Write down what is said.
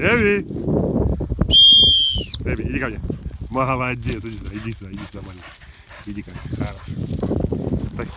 Эви! Эви, иди ко мне. Молодец, иди сюда, иди сюда, иди сюда, маленький. Иди ко мне, хорошо. Так.